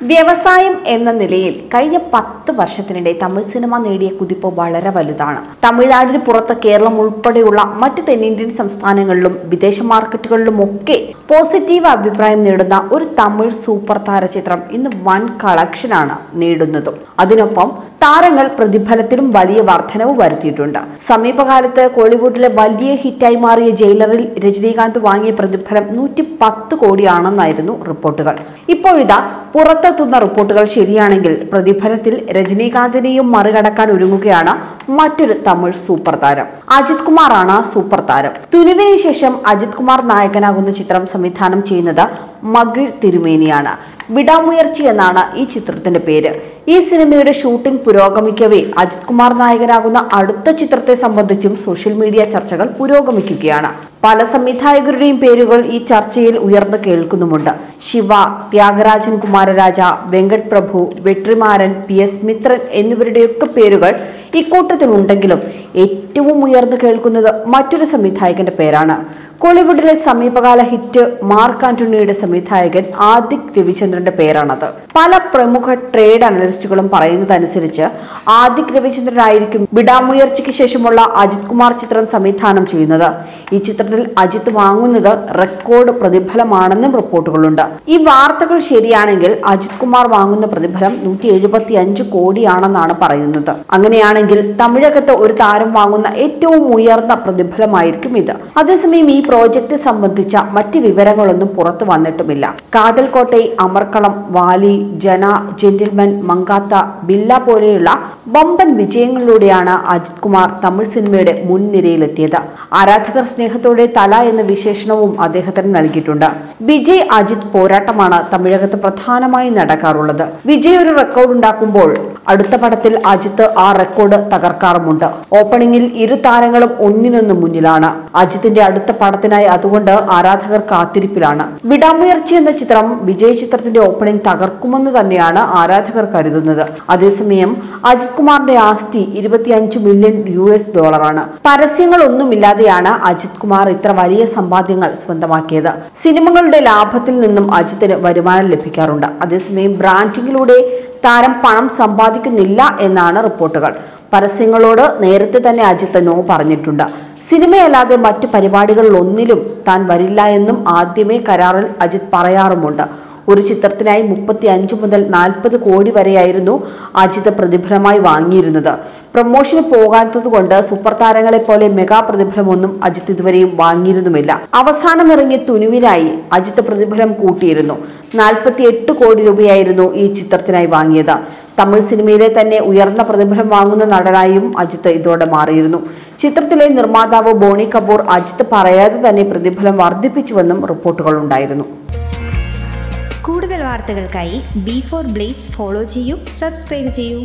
വ്യവസായം എന്ന നിലയിൽ കഴിഞ്ഞ പത്ത് വർഷത്തിനിടെ തമിഴ് സിനിമ നേടിയ കുതിപ്പ് വളരെ വലുതാണ്. തമിഴ്നാടിന് പുറത്ത് കേരളം ഉൾപ്പെടെയുള്ള മറ്റ് തെന്നിന്ത്യൻ സംസ്ഥാനങ്ങളിലും വിദേശ മാർക്കറ്റുകളിലും ഒക്കെ പോസിറ്റീവ് അഭിപ്രായം നേടുന്ന ഒരു തമിഴ് സൂപ്പർ താര ചിത്രം ഇന്ന് വൻ കളക്ഷനാണ് നേടുന്നതും. അതിനൊപ്പം താരങ്ങൾ പ്രതിഫലത്തിലും വലിയ വർധനവ് വരുത്തിയിട്ടുണ്ട്. സമീപകാലത്ത് കോളിവുഡിലെ വലിയ ഹിറ്റായി മാറിയ ജയിലറിൽ രജനീകാന്ത് വാങ്ങിയ പ്രതിഫലം നൂറ്റി പത്ത് കോടിയാണെന്നായിരുന്നു റിപ്പോർട്ടുകൾ. ഇപ്പോഴിതാ പുറത്തെത്തുന്ന റിപ്പോർട്ടുകൾ ശരിയാണെങ്കിൽ പ്രതിഫലത്തിൽ രജനീകാന്തിനെയും മറികടക്കാൻ ഒരുങ്ങുകയാണ് മറ്റൊരു തമിഴ് സൂപ്പർ താരം. അജിത് കുമാറാണ് സൂപ്പർ താരം. തുനുവിന് ശേഷം അജിത് കുമാർ നായകനാകുന്ന ചിത്രം സംവിധാനം ചെയ്യുന്നത് മകിഴ് തിരുമേനിയാണ്. വിടാമുയർച്ചി എന്നാണ് ഈ ചിത്രത്തിന്റെ പേര്. ഈ സിനിമയുടെ ഷൂട്ടിംഗ് പുരോഗമിക്കവേ അജിത് കുമാർ നായകനാകുന്ന അടുത്ത ചിത്രത്തെ സംബന്ധിച്ചും സോഷ്യൽ മീഡിയ ചർച്ചകൾ പുരോഗമിക്കുകയാണ്. പല സംവിധായകരുടെയും പേരുകൾ ഈ ചർച്ചയിൽ ഉയർന്നു കേൾക്കുന്നുമുണ്ട്. ശിവ ത്യാഗരാജൻ കുമാരരാജ വെങ്കട് പ്രഭു വെട്രിമാരൻ പി എസ് മിത്രൻ എന്നിവരുടെയൊക്കെ പേരുകൾ ഇക്കൂട്ടത്തിലുണ്ടെങ്കിലും ഏറ്റവും ഉയർന്നു കേൾക്കുന്നത് മറ്റൊരു സംവിധായകന്റെ പേരാണ്. കോളിവുഡിലെ സമീപകാല ഹിറ്റ് മാർക്ക് ആന്റണിയുടെ സംവിധായകൻ ആദിക് രവിചന്ദ്രന്റെ പേരാണത്. പല പ്രമുഖ ട്രേഡ് അനലിസ്റ്റുകളും പറയുന്നതനുസരിച്ച് ആദിക് രവിചന്ദ്രനായിരിക്കും വിടാമുയർച്ചയ്ക്ക് ശേഷമുള്ള അജിത് കുമാർ ചിത്രം സംവിധാനം ചെയ്യുന്നത്. ഈ ചിത്രത്തിൽ അജിത് വാങ്ങുന്നത് റെക്കോർഡ് പ്രതിഫലമാണെന്നും റിപ്പോർട്ടുകളുണ്ട്. ഈ വാർത്തകൾ ശരിയാണെങ്കിൽ അജിത് കുമാർ വാങ്ങുന്ന പ്രതിഫലം നൂറ്റി എഴുപത്തി അഞ്ച് കോടിയാണെന്നാണ് പറയുന്നത്. അങ്ങനെയാണെങ്കിൽ തമിഴകത്ത് ഒരു താരം വാങ്ങുന്ന ഏറ്റവും ഉയർന്ന പ്രതിഫലമായിരിക്കും ഇത്. അതേസമയം ഈ പ്രോജക്റ്റ് സംബന്ധിച്ച മറ്റ് വിവരങ്ങളൊന്നും പുറത്തു വന്നിട്ടുമില്ല. കാതൽകോട്ടെ അമർക്കളം വാലി ജന ജെന്റിൽമൻ മങ്കാത്ത ബില്ല പോലെയുള്ള വമ്പൻ വിജയങ്ങളിലൂടെയാണ് അജിത് കുമാർ തമിഴ് സിനിമയുടെ മുൻനിരയിലെത്തിയത്. ആരാധകർ സ്നേഹത്തോടെ തല എന്ന വിശേഷണവും അദ്ദേഹത്തിന് നൽകിയിട്ടുണ്ട്. വിജയ് അജിത് പോരാട്ടമാണ് തമിഴകത്ത് പ്രധാനമായും നടക്കാറുള്ളത്. വിജയ് ഒരു റെക്കോർഡ് ഉണ്ടാക്കുമ്പോൾ അടുത്ത പടത്തിൽ അജിത്ത് ആ റെക്കോർഡ് തകർക്കാറുമുണ്ട്. ഓപ്പണിംഗിൽ ഇരു താരങ്ങളും ഒന്നിനൊന്ന് മുന്നിലാണ്. അജിത്തിന്റെ അടുത്ത പടത്തിനായി അതുകൊണ്ട് ആരാധകർ കാത്തിരിപ്പിലാണ്. വിടാമുയർച്ചി എന്ന ചിത്രം വിജയ് ചിത്രത്തിന്റെ ഓപ്പണിംഗ് തകർക്കുമെന്ന് തന്നെയാണ് ആരാധകർ കരുതുന്നത്. അതേസമയം അജിത് കുമാറിന്റെ ആസ്തി ഇരുപത്തിയഞ്ച് മില്യൺ യു എസ് ഡോളറാണ്. പരസ്യങ്ങളൊന്നുമില്ലാതെയാണ് അജിത് കുമാർ ഇത്ര വലിയ സമ്പാദ്യങ്ങൾ സ്വന്തമാക്കിയത്. സിനിമകളുടെ ലാഭത്തിൽ നിന്നും അജിത്തിന് വരുമാനം ലഭിക്കാറുണ്ട്. അതേസമയം ബ്രാൻഡിങ്ങിലൂടെ താരം പണം സമ്പാദിക്കുന്നില്ല എന്നാണ് റിപ്പോർട്ടുകൾ. പരസ്യങ്ങളോട് നേരത്തെ തന്നെ അജിത്ത് നോ പറഞ്ഞിട്ടുണ്ട്. സിനിമയല്ലാതെ മറ്റു പരിപാടികളിലൊന്നിലും താൻ വരില്ല എന്നും ആദ്യമേ കരാറിൽ അജിത് പറയാറുമുണ്ട്. ഒരു ചിത്രത്തിനായി മുപ്പത്തി അഞ്ച് മുതൽ നാൽപ്പത് കോടി വരെയായിരുന്നു അജിത് പ്രതിഫലമായി വാങ്ങിയിരുന്നത്. പ്രൊമോഷന് പോകാത്തത് കൊണ്ട് സൂപ്പർ താരങ്ങളെ പോലെ മെഗാ പ്രതിഫലമൊന്നും അജിത് ഇതുവരെയും വാങ്ങിയിരുന്നുമില്ല. അവസാനം ഇറങ്ങിയ തുനുവിനായി അജിത് പ്രതിഫലം കൂട്ടിയിരുന്നു. നാൽപ്പത്തി എട്ട് കോടി രൂപയായിരുന്നു ഈ ചിത്രത്തിനായി വാങ്ങിയത്. തമിഴ് സിനിമയിലെ തന്നെ ഉയർന്ന പ്രതിഫലം വാങ്ങുന്ന നടനായും അജിത് ഇതോടെ മാറിയിരുന്നു. ചിത്രത്തിലെ നിർമ്മാതാവ് ബോണി കപൂർ അജിത് പറയാതെ തന്നെ പ്രതിഫലം വർദ്ധിപ്പിച്ചുവെന്നും റിപ്പോർട്ടുകളുണ്ടായിരുന്നു കൂടുതൽ വാർത്തകൾക്കായി ബി ഫോർ ബ്ലേസ് ഫോളോ ചെയ്യൂ സബ്സ്ക്രൈബ് ചെയ്യൂ.